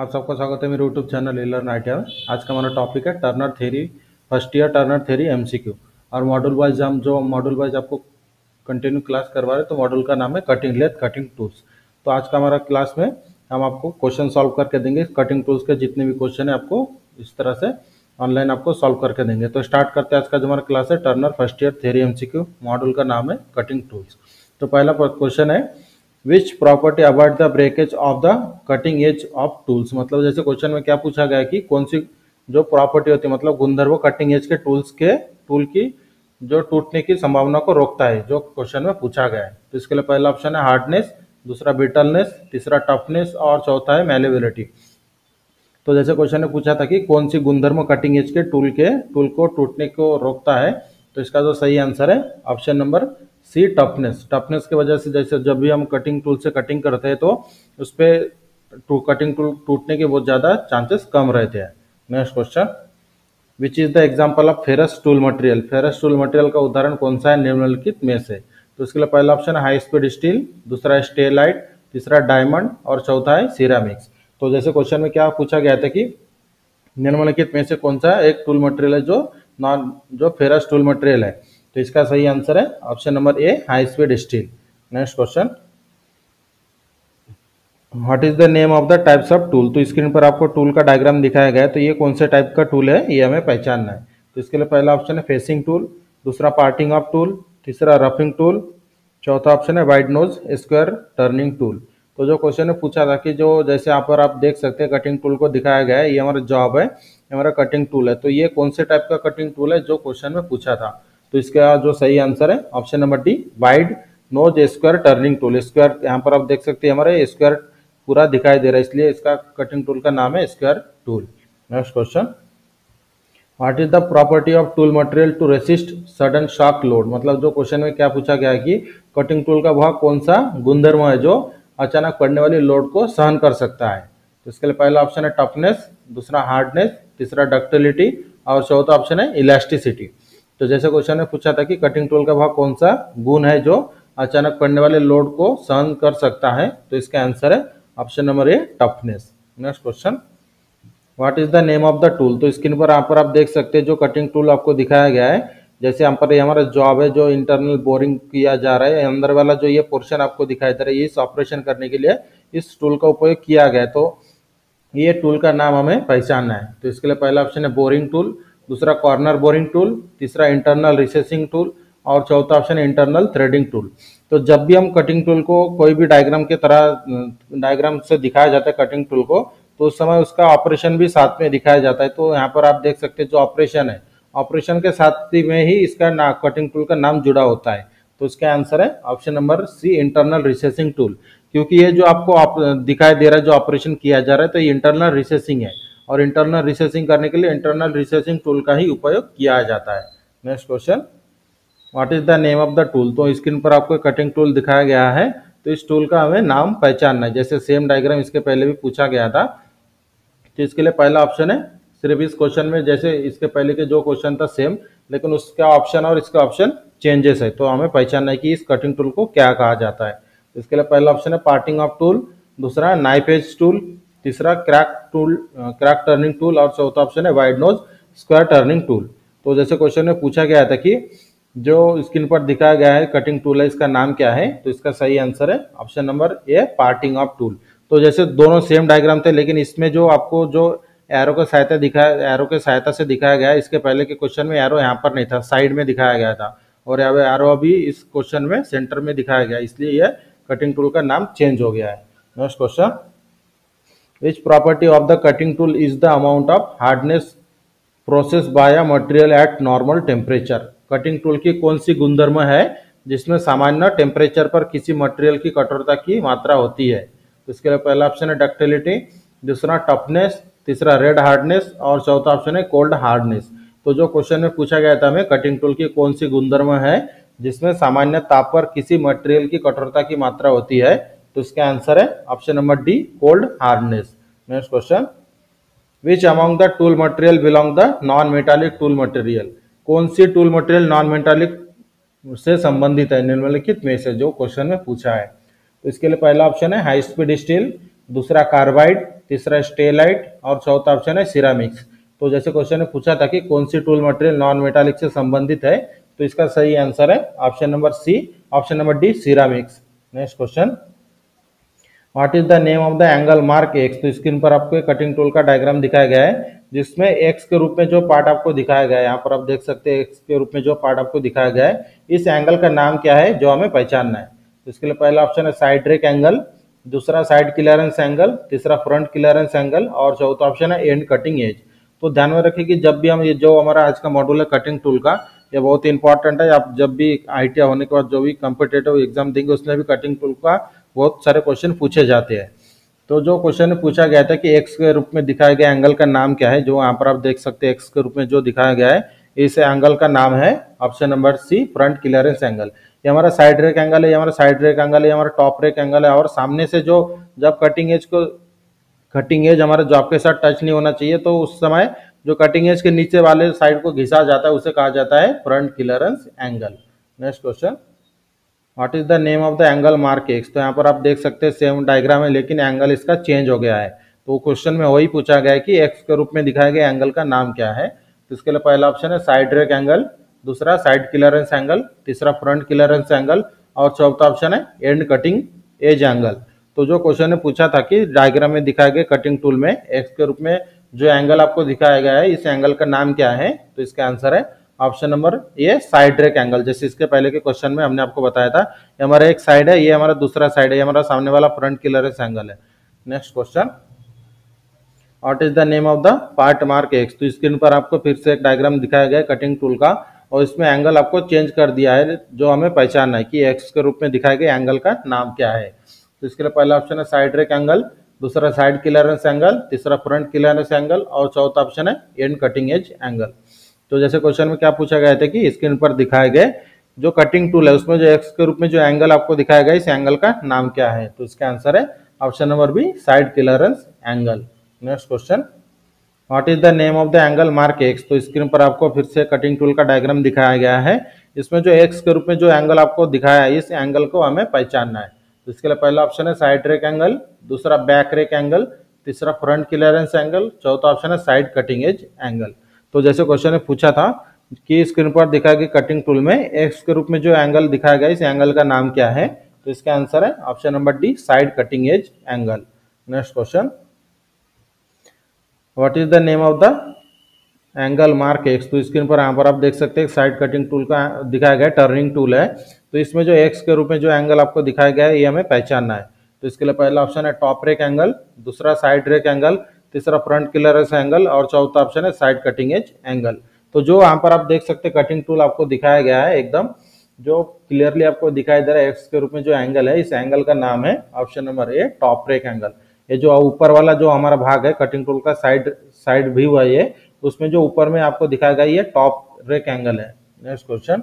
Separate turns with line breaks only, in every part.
आप सबका स्वागत है मेरे यूट्यूब चैनल एलर नाइटिया में। आज का हमारा टॉपिक है turner theory first year turner theory MCQ और मॉड्यूल वाइज हम जो मॉड्यूल वाइज आपको कंटिन्यू क्लास करवा रहे हैं तो मॉड्यूल का नाम है कटिंग लेथ कटिंग टूल्स तो आज का हमारा क्लास में हम आपको क्वेश्चन सॉल्व करके देंगे। कटिंग टूल्स के जितने भी क्वेश्चन है, आपको इस तरह से ऑनलाइन आपको सॉल्व करके देंगे। तो स्टार्ट करते हैं आज का जो हमारा क्लास है turner first year theory MCQ module का नाम है कटिंग टूल्स तो पहला क्वेश्चन है which property avoid the breakage of the cutting edge of tools मतलब जैसे क्वेश्चन में क्या पूछा गया कि कौन सी जो प्रॉपर्टी होती है मतलब गुंधर्व कटिंग एज के टूल्स के टूल की जो टूटने की संभावना को रोकता है, जो क्वेश्चन में पूछा गया है। तो इसके लिए पहला ऑप्शन है हार्डनेस दूसरा बिटलनेस तीसरा टफनेस और चौथा है मेलेबिलिटी तो जैसे क्वेश्चन ने पूछा था कि कौन सी गुंधर्व कटिंग एज के टूल के टूल को टूटने को रोकता है तो इसका जो सही आंसर है option number C toughness toughness की वजह से जैसे जब भी हम कटिंग टूल से कटिंग करते हैं तो उस पर टू कटिंग टूल टूटने के बहुत ज़्यादा चांसेस कम रहते हैं। Next question which is the example of ferrous tool material ferrous tool material का उदाहरण कौन सा है? निम्नलिखित में से। तो इसके लिए पहला ऑप्शन है हाई स्पीड स्टील दूसरा है स्टेलाइट तीसरा डायमंड और चौथा है सीरामिक्स तो जैसे क्वेश्चन में क्या पूछा गया था कि निम्नलिखित में से कौन सा एक टूल मटेरियल है जो नॉन जो फेरस टूल मटेरियल है? तो इसका सही आंसर है option number A, high speed steel. Next question what is the name of the types of tool तो स्क्रीन पर आपको टूल का डायग्राम दिखाया गया है तो ये कौन से टाइप का टूल है, ये हमें पहचानना है। तो इसके लिए पहला ऑप्शन है फेसिंग टूल दूसरा पार्टिंग ऑफ़ टूल तीसरा रफिंग टूल चौथा ऑप्शन है wide nose square turning tool तो जो क्वेश्चन ने पूछा था कि जो जैसे यहाँ पर आप देख सकते हैं कटिंग टूल को दिखाया गया है, ये हमारा जॉब है, ये हमारा कटिंग टूल है। तो ये कौन से टाइप का कटिंग टूल है, जो क्वेश्चन में पूछा था। तो इसका जो सही आंसर है option number D wide nose square turning tool square यहाँ पर आप देख सकते हैं हमारे स्क्वायर पूरा दिखाई दे रहा है, इसलिए इसका कटिंग टूल का नाम है square tool next question what is the property of tool material to resist sudden shock load मतलब जो क्वेश्चन में क्या पूछा गया है कि कटिंग टूल का भाग कौन सा गुणधर्म है जो अचानक पड़ने वाली लोड को सहन कर सकता है? तो इसके लिए पहला ऑप्शन है टफनेस दूसरा हार्डनेस तीसरा डक्टिलिटी और चौथा ऑप्शन है इलास्टिसिटी तो जैसे क्वेश्चन ने पूछा था कि कटिंग टूल का भाव कौन सा गुण है जो अचानक पड़ने वाले लोड को सहन कर सकता है? तो इसका आंसर है option number A toughness next question what is the name of the tool तो स्क्रीन पर यहाँ पर आप देख सकते हैं जो कटिंग टूल आपको दिखाया गया है। जैसे यहाँ पर हमारा जॉब है जो इंटरनल बोरिंग किया जा रहा है। अंदर वाला जो ये पोर्शन आपको दिखाई दे रहा है इस ऑपरेशन करने के लिए इस टूल का उपयोग किया गया तो ये टूल का नाम हमें पहचानना है। तो इसके लिए पहला ऑप्शन है बोरिंग टूल दूसरा कॉर्नर बोरिंग टूल तीसरा इंटरनल रिसेसिंग टूल और चौथा ऑप्शन इंटरनल थ्रेडिंग टूल तो जब भी हम कटिंग टूल को कोई भी डायग्राम के तरह डायग्राम से दिखाया जाता है कटिंग टूल को तो उस समय उसका ऑपरेशन भी साथ में दिखाया जाता है। तो यहाँ पर आप देख सकते हैं जो ऑपरेशन है ऑपरेशन के साथ में ही इसका ना कटिंग टूल का नाम जुड़ा होता है। तो इसका आंसर है option number C internal recessing tool क्योंकि ये जो आपको आप, दिखाई दे रहा है, जो ऑपरेशन किया जा रहा है तो ये इंटरनल रिसेसिंग है। और इंटरनल रिसेसिंग करने के लिए इंटरनल रिसेसिंग टूल का ही उपयोग किया जाता है। Next question what is the name of the tool तो स्क्रीन पर आपको कटिंग टूल दिखाया गया है। तो इस टूल का हमें नाम पहचानना है। जैसे सेम डायग्राम इसके पहले भी पूछा गया था। तो इसके लिए पहला ऑप्शन है, सिर्फ़ इस क्वेश्चन में जैसे इसके पहले के जो क्वेश्चन था सेम लेकिन उसका ऑप्शन और इसका ऑप्शन चेंजेस है। तो हमें पहचानना है कि इस कटिंग टूल को क्या कहा जाता है। इसके लिए पहला ऑप्शन है पार्टिंग ऑफ़ टूल दूसरा नाइफ एज टूल तीसरा crack tool crack turning tool और चौथा ऑप्शन है wide nose square turning tool. तो जैसे क्वेश्चन में पूछा गया था कि जो स्क्रीन पर दिखाया गया है कटिंग टूल है, इसका नाम क्या है? तो इसका सही आंसर है option number A, parting of tool. तो जैसे दोनों सेम डायग्राम थे, लेकिन इसमें जो आपको जो एरो का सहायता दिखाया एरो के सहायता से दिखाया गया है, इसके पहले के क्वेश्चन में एरो यहाँ पर नहीं था, साइड में दिखाया गया था। और यहाँ एरो अभी इस क्वेश्चन में सेंटर में दिखाया गया, इसलिए यह कटिंग टूल का नाम चेंज हो गया है। Next question. Which property of the cutting tool is the amount of hardness process by a material at normal temperature cutting tool की कौन सी गुणधर्म है, जिसमें सामान्य टेम्परेचर पर किसी मटेरियल की कठोरता की मात्रा होती है? इसके लिए पहला ऑप्शन है डक्टिलिटी दूसरा टफनेस तीसरा रेड हार्डनेस और चौथा ऑप्शन है कोल्ड हार्डनेस तो जो क्वेश्चन में पूछा गया था हमें कटिंग टूल की कौन सी गुणधर्म है, जिसमें सामान्य ताप पर किसी मटेरियल की कठोरता की मात्रा होती है तो इसका आंसर है option number D cold hardness next question which among the tool material belong the non metallic tool material कौन सी टूल मटेरियल नॉन मेटालिक से संबंधित है? निम्नलिखित में से जो क्वेश्चन में पूछा है। तो इसके लिए पहला ऑप्शन है हाई स्पीड स्टील दूसरा कार्बाइड तीसरा स्टेलाइट और चौथा ऑप्शन है सिरामिक्स तो जैसे क्वेश्चन ने पूछा था कि कौन सी टूल मटेरियल नॉन मेटालिक से संबंधित है तो इसका सही आंसर है option number C option number D ceramics next question what is the name of the angle mark X तो स्क्रीन पर आपको कटिंग टूल का डायग्राम दिखाया गया है, जिसमें एक्स के रूप में जो पार्ट आपको दिखाया गया है, यहाँ पर आप देख सकते हैं एक्स के रूप में जो पार्ट आपको दिखाया गया है, इस एंगल का नाम क्या है, जो हमें पहचानना है। तो इसके लिए पहला ऑप्शन है साइड रेक एंगल दूसरा साइड क्लियरेंस एंगल तीसरा फ्रंट क्लियरेंस एंगल और चौथा ऑप्शन है एंड कटिंग एज तो ध्यान में रखिए कि जब भी हम ये जो हमारा आज का मॉड्यूल है कटिंग टूल का, ये बहुत ही इंपॉर्टेंट है। आप जब भी आई होने के बाद, जो भी कम्पिटेटिव एग्ज़ाम देंगे, उसमें भी कटिंग टूल का बहुत सारे क्वेश्चन पूछे जाते हैं। तो जो क्वेश्चन पूछा गया था कि एक्स के रूप में दिखाया गया एंगल का नाम क्या है, जो यहाँ पर आप देख सकते हैं एक्स के रूप में जो दिखाया गया है, इस एंगल का नाम है option number C front clearance angle ये हमारा साइड रेक एंगल है, ये हमारा साइड रेक एंगल है हमारा टॉप रेक एंगल है, और सामने से जो, जब कटिंग एज को कटिंग एज हमारा जॉब के साथ टच नहीं होना चाहिए तो उस समय जो कटिंग एज के नीचे वाले साइड को घिसा जाता है, उसे कहा जाता है front clearance angle next question what is the name of the angle mark X तो यहाँ पर आप देख सकते हैं सेम डायग्राम है, लेकिन एंगल इसका चेंज हो गया है। तो क्वेश्चन में वही पूछा गया है कि एक्स के रूप में दिखाया गया एंगल का नाम क्या है। तो इसके लिए पहला ऑप्शन है साइड रेक एंगल दूसरा साइड क्लियरेंस एंगल तीसरा फ्रंट क्लियरेंस एंगल और चौथा ऑप्शन है एंड कटिंग एज एंगल तो जो क्वेश्चन ने पूछा था कि डायग्राम में दिखाए गए कटिंग टूल में एक्स के रूप में जो एंगल आपको दिखाया गया है, इस एंगल का नाम क्या है? तो इसका आंसर है ऑप्शन नंबर ये साइड रेक एंगल जैसे इसके पहले के क्वेश्चन में हमने आपको बताया था ये हमारा एक साइड है, ये हमारा दूसरा साइड है, ये हमारा सामने वाला फ्रंट क्लियरेंस एंगल है। Next question what is the name of the part mark X तो स्क्रीन पर आपको फिर से एक डायग्राम दिखाया गया कटिंग टूल का, और इसमें एंगल आपको चेंज कर दिया है, जो हमें पहचानना है कि एक्स के रूप में दिखाए गए एंगल का नाम क्या है। तो इसके लिए पहला ऑप्शन है साइड रेक एंगल दूसरा साइड क्लियरेंस एंगल तीसरा फ्रंट क्लियरेंस एंगल और चौथा ऑप्शन है एंड कटिंग एज एंगल तो जैसे क्वेश्चन में क्या पूछा गया था कि स्क्रीन पर दिखाए गए जो कटिंग टूल है, उसमें जो एक्स के रूप में जो एंगल आपको दिखाया गया, इस एंगल का नाम क्या है? तो इसका आंसर है option number B side clearance angle next question what is the name of the angle mark X तो स्क्रीन पर आपको फिर से कटिंग टूल का डायग्राम दिखाया गया है। इसमें जो एक्स के रूप में जो एंगल आपको दिखाया है, इस एंगल को हमें पहचानना है। तो इसके लिए पहला ऑप्शन है साइड रेक एंगल दूसरा बैक रेक एंगल तीसरा फ्रंट क्लियरेंस एंगल चौथा ऑप्शन है साइड कटिंग एज एंगल तो जैसे क्वेश्चन ने पूछा था कि स्क्रीन पर दिखा गया कटिंग टूल में एक्स के रूप में जो एंगल दिखाया गया, इस एंगल का नाम क्या है? तो इसका आंसर है option number D side cutting edge angle next question what is the name of the angle mark X तो स्क्रीन पर यहाँ पर आप देख सकते हैं साइड कटिंग टूल का दिखाया गया टर्निंग टूल है। तो इसमें जो एक्स के रूप में जो एंगल आपको दिखाया गया है, ये हमें पहचानना है। तो इसके लिए पहला ऑप्शन है टॉप रेक एंगल दूसरा साइड रेक एंगल तीसरा फ्रंट क्लियरेंस एंगल और चौथा ऑप्शन है साइड कटिंग एज एंगल तो जो यहाँ पर आप देख सकते हैं कटिंग टूल आपको दिखाया गया है एकदम, जो क्लियरली आपको दिखाई दे रहा है एक्स के रूप में जो एंगल है, इस एंगल का नाम है option number A top rake angle ये जो ऊपर वाला जो हमारा भाग है कटिंग टूल का साइड साइड व्यू है ये, उसमें जो ऊपर में आपको दिखाया गया ये टॉप रेक एंगल है। Next question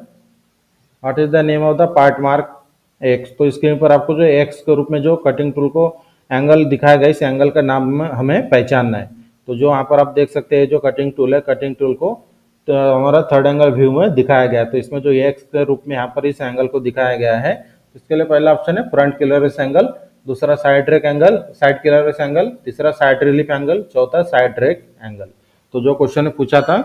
what is the name of the part mark X तो स्क्रीन पर आपको जो एक्स के रूप में जो कटिंग टूल को एंगल दिखाया गया, इस एंगल का नाम हमें पहचानना है। तो जो यहाँ पर आप देख सकते हैं, जो कटिंग टूल है कटिंग टूल को तो हमारा थर्ड एंगल व्यू में दिखाया गया तो इसमें जो एक्स के रूप में यहाँ पर इस एंगल को दिखाया गया है, इसके लिए पहला ऑप्शन है फ्रंट क्लियरेंस एंगल दूसरा side rake angle side clearance angle तीसरा साइड रिलीफ एंगल चौथा साइड रेक एंगल तो जो क्वेश्चन ने पूछा था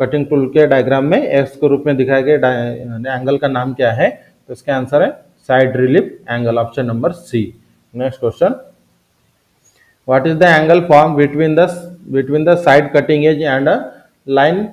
कटिंग टूल के डायग्राम में एक्स के रूप में दिखाया गया एंगल का नाम क्या है तो इसका आंसर है side relief angle option number C next question what is the angle formed between the between the side cutting edge and a line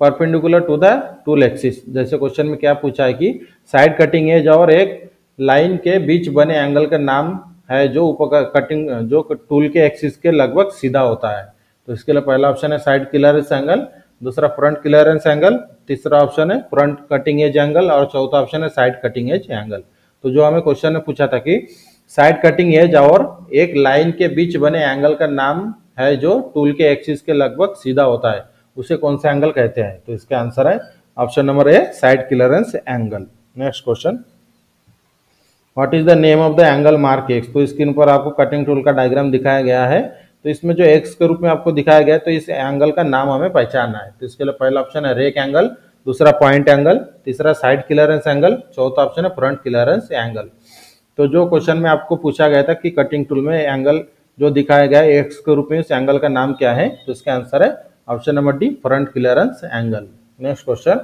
perpendicular to the tool axis जैसे क्वेश्चन में क्या पूछा है कि साइड कटिंग एज और एक line के बीच बने एंगल का नाम है जो ऊपर कटिंग जो टूल के एक्सिस के लगभग सीधा होता है। तो इसके लिए पहला ऑप्शन है साइड क्लियरेंस एंगल दूसरा फ्रंट क्लियरेंस एंगल तीसरा ऑप्शन है फ्रंट कटिंग एज एंगल और चौथा ऑप्शन है साइड कटिंग एज एंगल तो जो हमें क्वेश्चन ने पूछा था कि साइड कटिंग एज और एक लाइन के बीच बने एंगल का नाम है जो टूल के एक्सिस के लगभग सीधा होता है। उसे कौन सा एंगल कहते हैं? तो इसका आंसर है option number A, side clearance angle. Next question. What is the name of the angle mark X तो स्क्रीन पर आपको कटिंग टूल का डायग्राम दिखाया गया है। तो इसमें जो एक्स के रूप में आपको दिखाया गया है तो इस एंगल का नाम हमें पहचानना है। तो इसके लिए पहला ऑप्शन है रेक एंगल दूसरा पॉइंट एंगल तीसरा साइड क्लियरेंस एंगल चौथा ऑप्शन है फ्रंट क्लियरेंस एंगल तो जो क्वेश्चन में आपको पूछा गया था कि कटिंग टूल में एंगल जो दिखाया गया है एक्स के रूप में उस एंगल का नाम क्या है तो इसका आंसर है option number D front clearance angle next question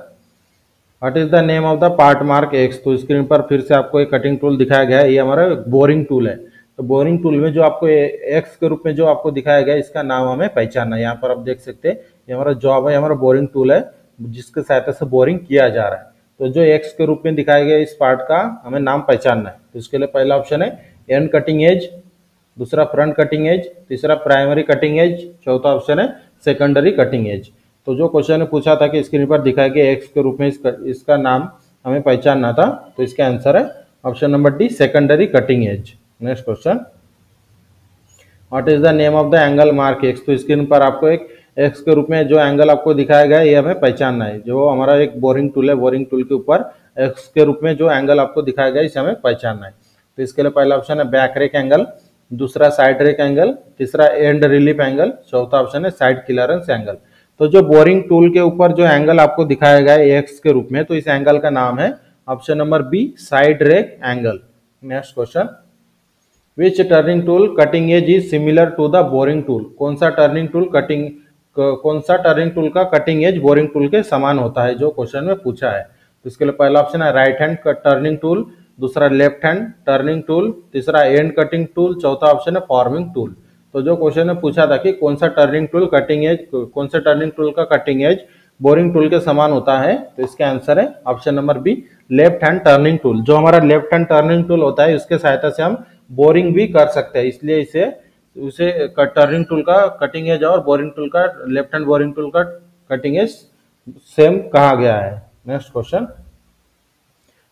what is the name of the part mark X तो स्क्रीन पर फिर से आपको एक कटिंग टूल दिखाया गया है, ये हमारा बोरिंग टूल है। तो बोरिंग टूल में जो आपको एक्स के रूप में जो आपको दिखाया गया इसका नाम हमें पहचानना है। यहाँ पर आप देख सकते हैं, ये हमारा जॉब है हमारा बोरिंग टूल है, जिसके सहायता से बोरिंग किया जा रहा है। तो जो एक्स के रूप में दिखाया गया इस पार्ट का हमें नाम पहचानना है। तो इसके लिए पहला ऑप्शन है एंड कटिंग एज दूसरा फ्रंट कटिंग एज तीसरा प्राइमरी कटिंग एज चौथा ऑप्शन है सेकेंडरी कटिंग एज तो जो क्वेश्चन ने पूछा था कि स्क्रीन पर दिखाया गया एक्स के रूप में इसका, इसका नाम हमें पहचानना था तो इसका आंसर है option number D secondary cutting edge next question what is the name of the angle mark X तो स्क्रीन पर आपको एक एक्स के रूप में जो एंगल आपको दिखाया गया है, ये हमें पहचानना है। जो हमारा एक बोरिंग टूल है बोरिंग टूल के ऊपर एक्स के रूप में जो एंगल आपको दिखाया गया है, इसे हमें पहचानना है। तो इसके लिए पहला ऑप्शन है बैक रेक एंगल दूसरा साइड रेक एंगल तीसरा एंड रिलीफ एंगल चौथा ऑप्शन है साइड क्लियरेंस एंगल तो जो बोरिंग टूल के ऊपर जो एंगल आपको दिखाया गया है एक्स के रूप में तो इस एंगल का नाम है option number B side rake angle next question which turning tool cutting edge is similar to the boring tool कौन सा टर्निंग टूल कटिंग कौन सा टर्निंग टूल का कटिंग एज बोरिंग टूल के समान होता है, जो क्वेश्चन में पूछा है। तो इसके लिए पहला ऑप्शन है राइट हैंड टर्निंग टूल दूसरा लेफ़्ट हैंड टर्निंग टूल तीसरा एंड कटिंग टूल चौथा ऑप्शन है फॉर्मिंग टूल तो जो क्वेश्चन में पूछा था कि कौन सा टर्निंग टूल कटिंग एज कौन सा टर्निंग टूल का कटिंग एज बोरिंग टूल के समान होता है तो इसका आंसर है option number B left hand turning tool जो हमारा लेफ़्ट हैंड टर्निंग टूल होता है उसके सहायता से हम बोरिंग भी कर सकते हैं, इसलिए इसे उसे टर्निंग टूल का कटिंग एज और बोरिंग टूल का लेफ़्ट हैंड बोरिंग टूल का कटिंग एज सेम कहा गया है। Next question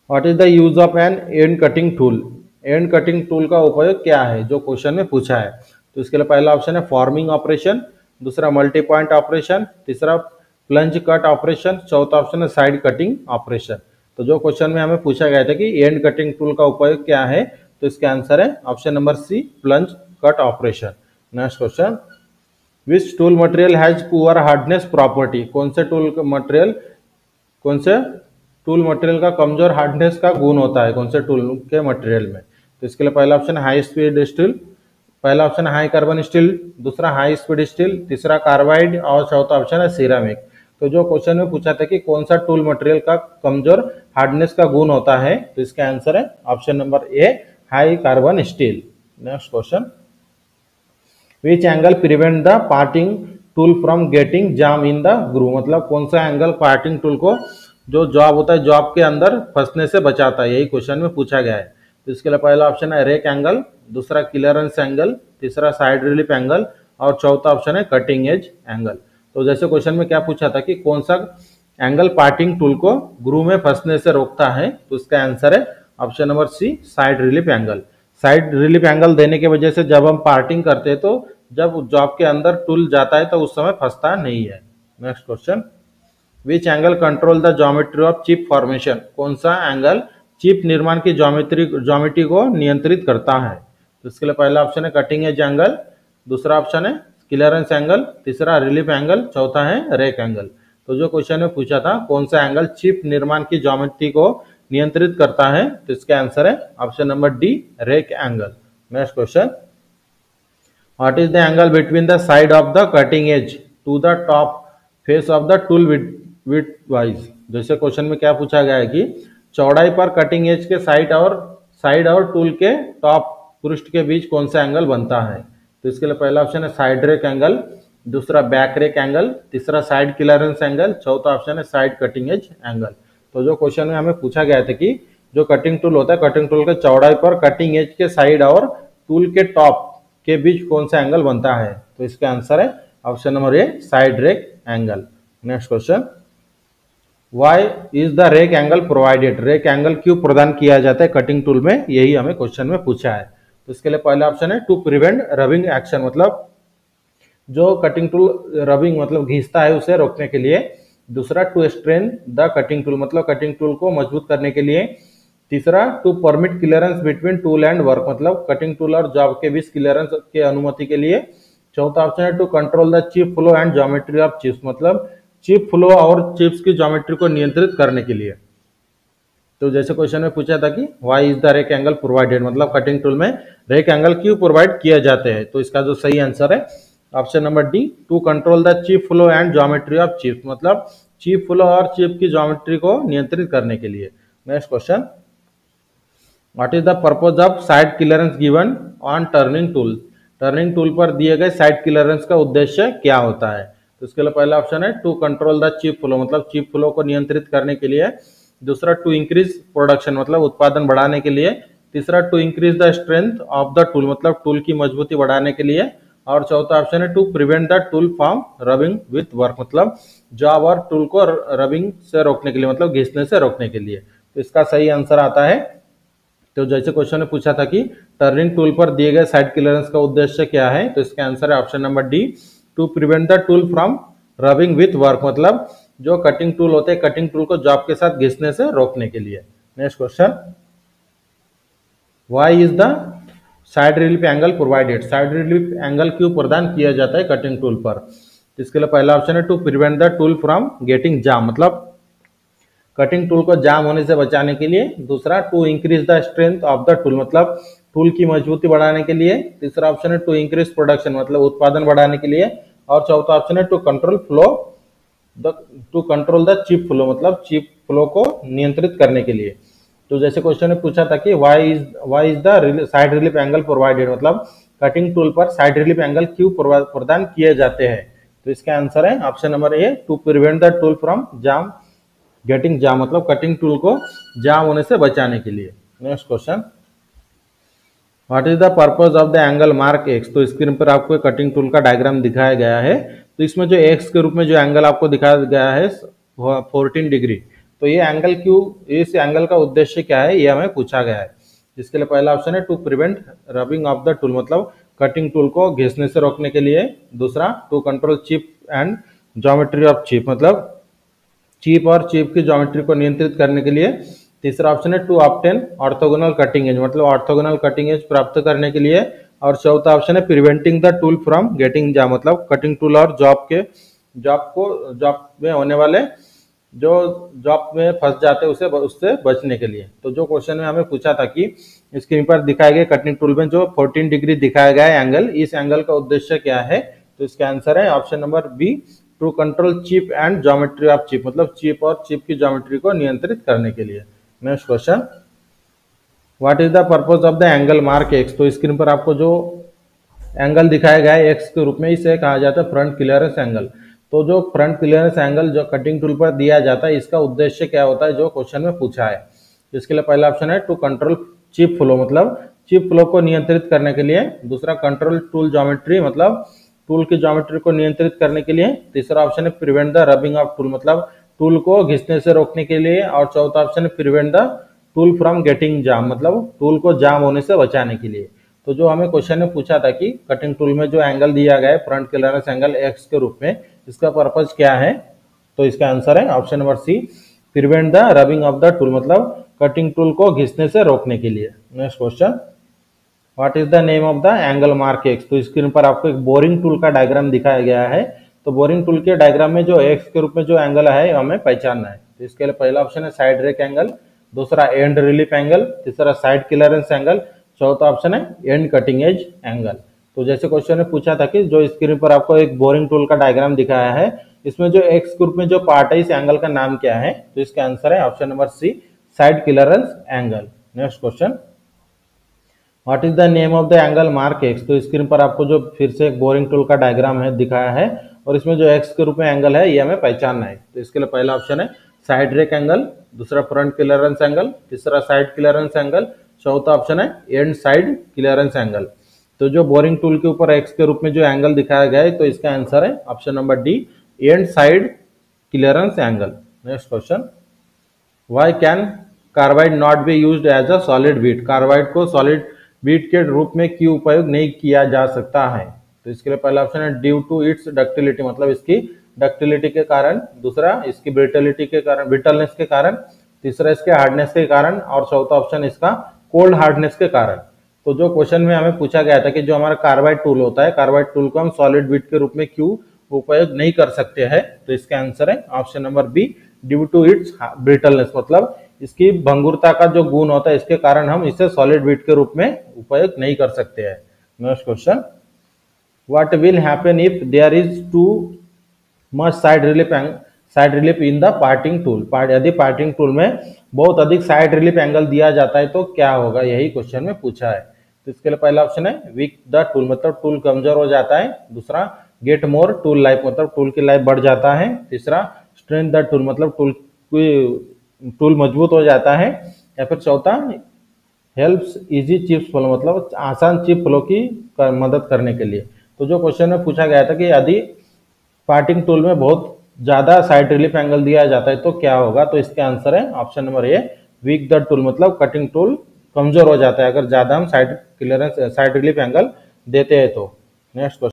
what is the use of an end cutting tool end cutting tool का उपयोग क्या है? जो क्वेश्चन में पूछा है। तो इसके लिए पहला ऑप्शन है फॉर्मिंग ऑपरेशन दूसरा मल्टी पॉइंट ऑपरेशन तीसरा प्लंज कट ऑपरेशन चौथा ऑप्शन है साइड कटिंग ऑपरेशन तो जो क्वेश्चन में हमें पूछा गया था कि एंड कटिंग टूल का उपयोग क्या है तो इसका आंसर है option number C plunge cut operation next question which tool material has poor hardness property कौन से टूल मटेरियल कौन से टूल मटेरियल का कमज़ोर हार्डनेस का गुण होता है? कौन से टूल के मटेरियल में? तो इसके लिए पहला ऑप्शन हाई स्पीड स्टील पहला ऑप्शन हाई कार्बन स्टील दूसरा हाई स्पीड स्टील तीसरा कार्बाइड और चौथा ऑप्शन है सीरामिक तो जो क्वेश्चन में पूछा था कि कौन सा टूल मटेरियल का कमज़ोर हार्डनेस का गुण होता है? तो इसका आंसर है option number A high carbon steel next question which angle prevent the parting tool from getting jam in the groove मतलब कौन सा एंगल पार्टिंग टूल को जो जॉब होता है जॉब के अंदर फंसने से बचाता है? यही क्वेश्चन में पूछा गया है। तो इसके लिए पहला ऑप्शन है रेक एंगल दूसरा क्लियरेंस एंगल तीसरा साइड रिलीफ एंगल और चौथा ऑप्शन है कटिंग एज एंगल तो जैसे क्वेश्चन में क्या पूछा था कि कौन सा एंगल पार्टिंग टूल को ग्रू में फंसने से रोकता है? तो इसका आंसर है option number C side relief angle side relief angle देने की वजह से जब हम पार्टिंग करते हैं तो जब जॉब के अंदर टूल जाता है तो उस समय फंसता नहीं है। Next question which angle control the geometry of chip formation कौन सा एंगल चिप निर्माण की जोमेट्री जोमेट्री को नियंत्रित करता है? तो इसके लिए पहला ऑप्शन है कटिंग एज एंगल दूसरा ऑप्शन है क्लियरेंस एंगल तीसरा रिलीफ एंगल चौथा है रेक एंगल तो जो क्वेश्चन में पूछा था, कौन सा एंगल चिप निर्माण की जोमेट्री को नियंत्रित करता है तो इसका आंसर है option number D rake angle next question what is the angle between the side of the cutting edge to the top face of the tool wise जैसे क्वेश्चन में क्या पूछा गया है कि चौड़ाई पर कटिंग एज के साइड और साइड और टूल के टॉप पृष्ठ के बीच कौन सा एंगल बनता है? तो इसके लिए पहला ऑप्शन है साइड रेक एंगल दूसरा बैक रेक एंगल तीसरा साइड क्लियरेंस एंगल चौथा ऑप्शन है साइड कटिंग एज एंगल तो जो क्वेश्चन में हमें पूछा गया था कि जो कटिंग टूल होता है कटिंग टूल के चौड़ाई पर कटिंग एज के साइड और टूल के टॉप के बीच कौन सा एंगल बनता है? तो इसका आंसर है option number A side rake angle next question why is the rake angle provided rake angle क्यों प्रदान किया जाता है? कटिंग टूल में यही हमें क्वेश्चन में पूछा है। तो इसके लिए पहला ऑप्शन है टू प्रिवेंट रबिंग एक्शन मतलब जो कटिंग टूल रबिंग मतलब घिसता है उसे रोकने के लिए दूसरा to strain the cutting tool मतलब कटिंग टूल को मज़बूत करने के लिए। तीसरा to permit clearance between tool and work मतलब कटिंग टूल और जॉब के बीच क्लियरेंस के अनुमति के लिए। चौथा ऑप्शन है to control the chip flow and geometry of chips मतलब चिप फ्लो और चिप्स की ज्योमेट्री को नियंत्रित करने के लिए। तो जैसे क्वेश्चन में पूछा था कि why is the rake angle provided मतलब कटिंग टूल में रेक एंगल क्यों प्रोवाइड किया जाते हैं? तो इसका जो सही आंसर है option number D to control the chip flow and geometry of chip मतलब चीप फ्लो और चिप की ज्योमेट्री को नियंत्रित करने के लिए। Next question what is the purpose of side clearance given on turning tool turning tool पर दिए गए साइड क्लियरेंस का उद्देश्य क्या होता है? तो इसके लिए पहला ऑप्शन है to control the chip flow मतलब चिप फ्लो को नियंत्रित करने के लिए। दूसरा टू इंक्रीज प्रोडक्शन मतलब उत्पादन बढ़ाने के लिए। तीसरा to increase the strength of the tool मतलब टूल की मजबूती बढ़ाने के लिए। और चौथा ऑप्शन है to prevent the tool from rubbing with work मतलब जॉब और टूल को रबिंग से रोकने के लिए मतलब घिसने से रोकने के लिए। तो इसका सही आंसर आता है। तो जैसे क्वेश्चन ने पूछा था कि टर्निंग टूल पर दिए गए साइड क्लियरेंस का उद्देश्य क्या है तो इसका आंसर है option number D to prevent the tool from rubbing with work मतलब जो कटिंग टूल होते हैं कटिंग टूल को जॉब के साथ घिसने से रोकने के लिए। Next question why is the side relief angle provided side relief angle क्यों प्रदान किया जाता है कटिंग टूल पर। इसके लिए पहला ऑप्शन है to prevent the tool from getting jam मतलब कटिंग टूल को जाम होने से बचाने के लिए। दूसरा to increase the strength of the tool मतलब टूल की मजबूती बढ़ाने के लिए। तीसरा ऑप्शन है टू इंक्रीज प्रोडक्शन मतलब उत्पादन बढ़ाने के लिए। और चौथा ऑप्शन है to control flow the to control the chip flow मतलब चिप फ्लो को नियंत्रित करने के लिए। तो जैसे क्वेश्चन ने पूछा था कि why is why is the side relief angle provided मतलब कटिंग टूल पर साइड रिलीफ एंगल क्यों प्रदान किए जाते हैं? तो इसका आंसर है option number A to prevent the tool from jam getting jam मतलब कटिंग टूल को जाम होने से बचाने के लिए। Next question what is the purpose of the angle mark X तो स्क्रीन पर आपको कटिंग टूल का डायग्राम दिखाया गया है। तो इसमें जो एक्स के रूप में जो एंगल आपको दिखाया गया है फोर्टीन डिग्री तो ये एंगल क्यों, इस एंगल का उद्देश्य क्या है, ये हमें पूछा गया है। जिसके लिए पहला ऑप्शन है to prevent rubbing of the tool मतलब कटिंग टूल को घिसने से रोकने के लिए। दूसरा to control chip and geometry of chip मतलब चिप और चिप की ज्योमेट्री को नियंत्रित करने के लिए। तीसरा ऑप्शन है to obtain orthogonal cutting edge मतलब ऑर्थोगोनल कटिंग एज प्राप्त करने के लिए। और चौथा ऑप्शन है preventing the tool from getting jam मतलब कटिंग टूल और जॉब के जॉब को जॉब में होने वाले जो जॉब में फंस जाते हैं उसे उससे बचने के लिए। तो जो क्वेश्चन में हमें पूछा था कि स्क्रीन पर दिखाए गए कटिंग टूल में जो 14 डिग्री दिखाया गया है एंगल इस एंगल का उद्देश्य क्या है? तो इसका आंसर है option number B to control chip and geometry of chip मतलब चिप और चिप की ज्योमेट्री को नियंत्रित करने के लिए। Next question what is the purpose of the angle mark X तो स्क्रीन पर आपको जो एंगल दिखाया गया है एक्स के रूप में इसे कहा जाता है फ्रंट क्लियरेंस एंगल तो जो फ्रंट क्लियरेंस एंगल जो कटिंग टूल पर दिया जाता है, इसका उद्देश्य क्या होता है, जो क्वेश्चन में पूछा है। इसके लिए पहला ऑप्शन है टू कंट्रोल चिप फ्लो मतलब चिप फ्लो को नियंत्रित करने के लिए। दूसरा कंट्रोल टूल ज्योमेट्री मतलब टूल की ज्योमेट्री को नियंत्रित करने के लिए। तीसरा ऑप्शन है prevent the rubbing of tool मतलब टूल को घिसने से रोकने के लिए। और चौथा ऑप्शन है prevent the tool from getting jam मतलब टूल को जाम होने से बचाने के लिए। तो जो हमें क्वेश्चन में पूछा था कि कटिंग टूल में जो एंगल दिया गया है फ्रंट क्लियरेंस एंगल एक्स के रूप में इसका पर्पज क्या है? तो इसका आंसर है option number C prevent the rubbing of the tool मतलब कटिंग टूल को घिसने से रोकने के लिए। Next question what is the name of the angle mark X तो स्क्रीन पर आपको एक बोरिंग टूल का डायग्राम दिखाया गया है। तो बोरिंग टूल के डायग्राम में जो एक्स के रूप में जो एंगल है, हमें पहचानना है। तो इसके लिए पहला ऑप्शन है साइड रेक एंगल दूसरा एंड रिलीफ एंगल तीसरा साइड क्लियरेंस एंगल चौथा ऑप्शन है एंड कटिंग एज एंगल तो जैसे क्वेश्चन ने पूछा था कि जो स्क्रीन पर आपको एक बोरिंग टूल का डायग्राम दिखाया है, इसमें जो एक्स ग्रुप में जो पार्ट है, इस एंगल का नाम क्या है? तो इसका आंसर है option number C side clearance angle next question what is the name of the angle mark X तो स्क्रीन पर आपको जो फिर से एक बोरिंग टूल का डायग्राम है, दिखाया है, और इसमें जो एक्स के रूप में एंगल है, ये हमें पहचानना है। तो इसके लिए पहला ऑप्शन है साइड रेक एंगल दूसरा फ्रंट क्लियरेंस एंगल तीसरा साइड क्लियरेंस एंगल चौथा ऑप्शन है एंड साइड क्लियरेंस एंगल तो जो बोरिंग टूल के ऊपर एक्स के रूप में जो एंगल दिखाया गया है तो इसका आंसर है option number D end side clearance angle next question why can carbide not be use as a solid bit carbide को सॉलिड बीट के रूप में क्यों उपयोग नहीं किया जा सकता है? तो इसके लिए पहला ऑप्शन है ड्यू टू इट्स डक्टिलिटी मतलब इसकी डक्टिलिटी के कारण। दूसरा, इसकी ब्रिटलिटी के कारण ब्रिटलनेस के कारण। तीसरा, इसके हार्डनेस के कारण। और चौथा ऑप्शन इसका कोल्ड हार्डनेस के कारण। तो जो क्वेश्चन में हमें पूछा गया था कि जो हमारा कार्बाइड टूल होता है, कार्बाइड टूल को हम सॉलिड बीट के रूप में क्यों उपयोग नहीं कर सकते हैं? तो इसका आंसर है option number B, due to its brittleness. मतलब इसकी भंगुरता का जो गुण होता है, इसके कारण हम इसे सॉलिड बिट के रूप में उपयोग नहीं कर सकते हैं। Next question. What will happen if there is too much side relief side relief in the parting tool यदि पार्टिंग टूल में बहुत अधिक साइड रिलीफ एंगल दिया जाता है तो क्या होगा? यही क्वेश्चन में पूछा है। तो इसके लिए पहला ऑप्शन है वीक द टूल मतलब टूल कमज़ोर हो जाता है। दूसरा गेट मोर टूल लाइफ मतलब टूल की लाइफ बढ़ जाता है। तीसरा स्ट्रेंथ द टूल मतलब टूल टूल मज़बूत हो जाता है। या फिर चौथा हेल्प्स इजी चिप्स फ्लो मतलब आसान चिप फ्लो की कर, मदद करने के लिए। तो जो क्वेश्चन में पूछा गया था कि यदि पार्टिंग टूल में बहुत ज़्यादा साइड रिलीफ एंगल दिया जाता है तो क्या होगा? तो इसका आंसर है option number A weak the tool मतलब कटिंग टूल कमज़ोर हो जाता है। अगर ज़्यादा हम side clearance side relief angle देते हैं तो। Next question